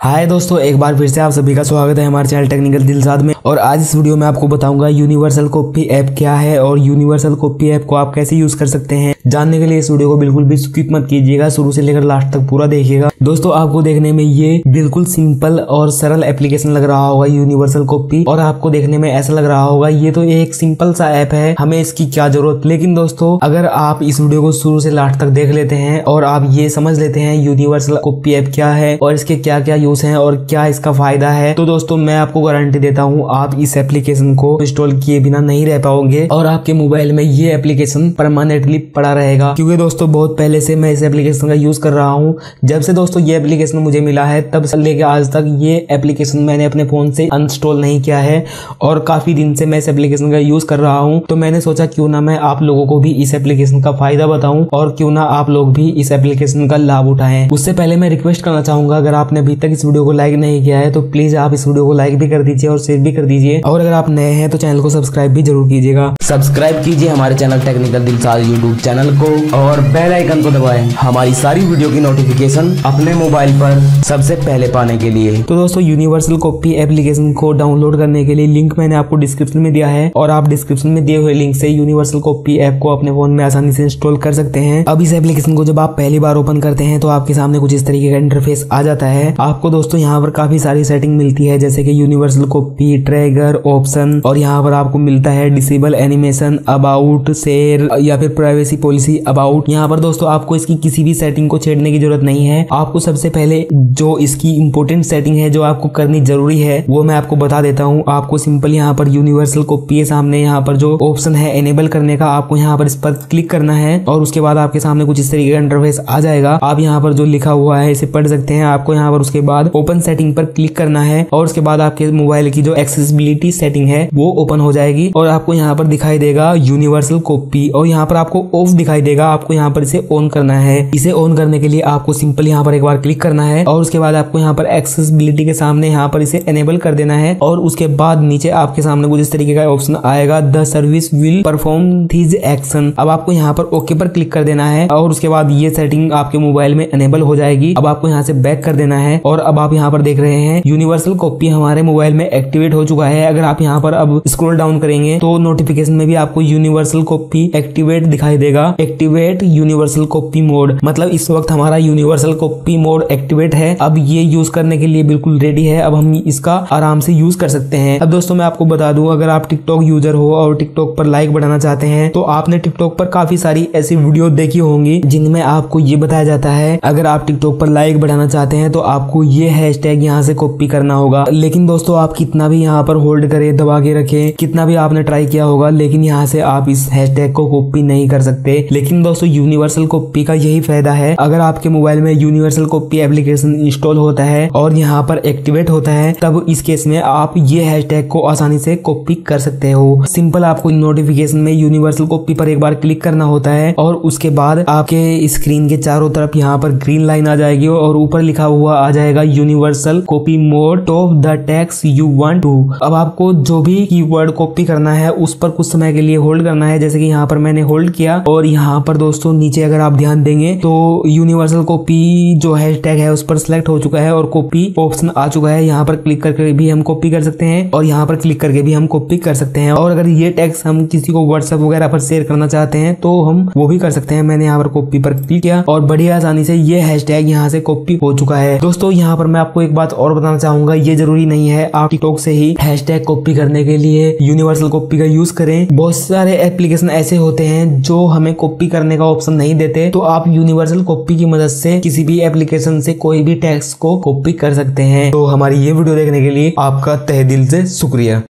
हाय दोस्तों, एक बार फिर से आप सभी का स्वागत है हमारे चैनल टेक्निकल दिलसाद में। और आज इस वीडियो में आपको बताऊँगा यूनिवर्सल कॉपी ऐप क्या है और यूनिवर्सल कॉपी ऐप को आप कैसे यूज़ कर सकते हैं। जानने के लिए इस वीडियो को बिल्कुल भी स्किप मत कीजिएगा, शुरू से लेकर लास्ट तक पूरा देखिएगा। दोस्तों, आपको देखने में ये बिल्कुल सिंपल और सरल एप्लीकेशन लग रहा होगा यूनिवर्सल कॉपी। और आपको देखने में ऐसा लग रहा होगा, ये तो एक सिंपल सा ऐप है, हमें इसकी क्या ज़रूरत? लेकिन दोस्तों, अगर आप इस वीडियो को शुरू से लास्ट तक देख लेते हैं और आप ये समझ लेते हैं यूनिवर्सल कॉपी ऐप क्या है और इसके क्या क्या यूज़ है और क्या इसका फ़ायदा है? तो दोस्तों, मैं आपको गारंटी देता हूँ, आप इस एप्लीकेशन को इंस्टॉल किए बिना नहीं रह पाओगे और आपके मोबाइल में ये एप्लीकेशन परमानेंटली पड़ा रहेगा। क्योंकि दोस्तों, बहुत पहले से मैं इस एप्लीकेशन का यूज़ कर रहा हूँ। जब से दोस्तों ये एप्लीकेशन मुझे मिला है, तब से लेके आज तक ये एप्लीकेशन मैंने अपने फ़ोन से अनस्टॉल नहीं किया है और काफ़ी दिन से मैं इस एप्लीकेशन का यूज़ कर रहा हूँ। तो मैंने सोचा, क्यों ना मैं आप लोगों को भी इस एप्लीकेशन का फ़ायदा बताऊँ और क्यों ना आप लोग भी इस एप्लीकेशन का लाभ उठाएँ। उससे पहले मैं रिक्वेस्ट करना चाहूँगा, अगर आपने अभी तक इस वीडियो को लाइक नहीं किया है तो प्लीज़ आप इस वीडियो को लाइक भी कर दीजिए और शेयर भी कर दीजिए। और अगर आप नए हैं तो चैनल को सब्सक्राइब भी ज़रूर कीजिएगा। सब्सक्राइब कीजिए हमारे channel technical Dilsad YouTube channel को और बेल आइकन को दबाएँ। हमारी सारी वीडियो की नोटिफिकेशन अपने मोबाइल पर सबसे पहले पाने के लिए। तो दोस्तों यूनिवर्सल कॉपी एप्लीकेशन को डाउनलोड करने के लिए लिंक मैंने आपको डिस्क्रिप्शन में दिया है और आप डिस्क्रिप्शन में दिए हुए लिंक से यूनिवर्सल कॉपी ऐप को अपने फ़ोन में आसानी से इंस्टॉल कर सकते हैं। अब इस एप्लीकेशन को जब आप पहली बार ओपन करते हैं तो आपके सामने कुछ इस तरीके का इंटरफेस आ जाता है। आपको दोस्तों यहाँ पर काफ़ी सारी सेटिंग मिलती है, जैसे कि यूनिवर्सल कॉपी ट्रेगर ऑप्शन और यहाँ पर आपको मिलता है डिसेबल एनिमेशन अबाउट शेयर या फिर प्राइवेसी पॉलिसी अबाउट यहाँ पर दोस्तों आपको इसकी किसी भी सेटिंग को छेड़ने की ज़रूरत नहीं है। आपको सबसे पहले जो इसकी इंपोर्टेंट सेटिंग है, जो आपको करनी ज़रूरी है, वो मैं आपको बता देता हूँ। आपको सिंपल यहाँ पर यूनिवर्सल कॉपी सामने यहाँ पर जो ऑप्शन है एनेबल करने का, आपको यहाँ पर इस पर क्लिक करना है और उसके बाद आपके सामने कुछ इस तरीके का इंटरफेस आ जाएगा। आप यहाँ पर जो लिखा हुआ है, इसे पढ़ सकते हैं। आपको यहाँ पर उसके बाद ओपन सेटिंग पर क्लिक करना है और उसके बाद आपके मोबाइल की जो एक्सेसिबिलिटी सेटिंग है, वो ओपन हो जाएगी और आपको यहाँ पर दिखाई देगा यूनिवर्सल कॉपी और यहाँ पर आपको ऑफ़ दिखाई देगा। आपको यहाँ पर इसे ऑन करना है। इसे ऑन करने के लिए आपको सिंपल यहाँ पर एक बार क्लिक करना है और उसके बाद आपको यहाँ पर एक्सेसिबिलिटी के सामने यहाँ पर इसे एनेबल कर देना है और उसके बाद नीचे आपके सामने कुछ इस तरीके का ऑप्शन आएगा। The service will perform this action अब आपको यहाँ पर ओके पर क्लिक कर देना है और उसके बाद ये सेटिंग आपके मोबाइल में एनेबल हो जाएगी। अब आपको यहाँ से बैक कर देना है और अब आप यहाँ पर देख रहे हैं यूनिवर्सल कॉपी हमारे मोबाइल में एक्टिवेट हो चुका है। अगर आप यहाँ पर अब स्क्रोल डाउन करेंगे तो नोटिफिकेशन में भी आपको यूनिवर्सल कॉपी एक्टिवेट दिखाई देगा। एक्टिवेट यूनिवर्सल कॉपी मोड मतलब इस वक्त हमारा यूनिवर्सल कॉपी मोड एक्टिवेट है। अब ये यूज़ करने के लिए बिल्कुल रेडी है। अब हम इसका आराम से यूज़ कर सकते हैं। अब दोस्तों, मैं आपको बता दूँ, अगर आप टिकटॉक यूज़र हो और टिकटॉक पर लाइक बढ़ाना चाहते हैं तो आपने टिकटॉक पर काफ़ी सारी ऐसी वीडियो देखी होंगी, जिनमें आपको ये बताया जाता है, अगर आप टिकटॉक पर लाइक बढ़ाना चाहते हैं तो आपको ये हैश टैग यहाँ से कॉपी करना होगा। लेकिन दोस्तों, आप कितना भी यहाँ पर होल्ड करें, दबा के रखें, कितना भी आपने ट्राई किया होगा, लेकिन यहाँ से आप इस हैश टैग को कॉपी नहीं कर सकते। लेकिन दोस्तों यूनिवर्सल कॉपी का यही फ़ायदा है। अगर आपके मोबाइल में यूनिवर्सल कॉपी एप्लीकेशन इंस्टॉल होता है और यहाँ पर एक्टिवेट होता है, तब इस केस में आप ये हैशटैग को आसानी से कॉपी कर सकते हो। सिंपल आपको नोटिफिकेशन में यूनिवर्सल कॉपी पर एक बार क्लिक करना होता है और उसके बाद आपके स्क्रीन के चारों तरफ़ यहाँ पर ग्रीन लाइन आ जाएगी और ऊपर लिखा हुआ आ जाएगा universal copy mode tap the text you want to अब आपको जो भी कीवर्ड कॉपी करना है, उस पर कुछ समय के लिए होल्ड करना है। जैसे कि यहाँ पर मैंने होल्ड किया, और यहाँ पर दोस्तों नीचे अगर आप ध्यान देंगे तो यूनिवर्सल कॉपी जो हैशटैग है, उस पर सिलेक्ट हो चुका है, और कॉपी ऑप्शन आ चुका है। यहाँ पर क्लिक करके भी हम कॉपी कर सकते हैं, और यहाँ पर क्लिक करके भी हम कॉपी कर सकते हैं। और अगर ये टैक्स हम किसी को व्हाट्सएप वगैरह पर शेयर करना चाहते हैं तो हम वो भी कर सकते हैं। मैंने यहाँ पर कॉपी पर क्लिक किया, और बड़ी आसानी से ये हैशटैग यहाँ से कॉपी हो चुका है। दोस्तों यहाँ पर मैं आपको एक बात और बताना चाहूँगा, ये ज़रूरी नहीं है आप टिकटॉक से ही हैशटैग कॉपी करने के लिए यूनिवर्सल कॉपी का यूज़ करें। बहुत सारे एप्लीकेशन ऐसे होते हैं जो हमें कॉपी करने का ऑप्शन नहीं देते तो आप यूनिवर्सल कॉपी की मदद से किसी भी एप्लीकेशन से कोई भी टेक्स्ट को कॉपी कर सकते हैं। तो हमारी ये वीडियो देखने के लिए आपका तहे दिल से शुक्रिया।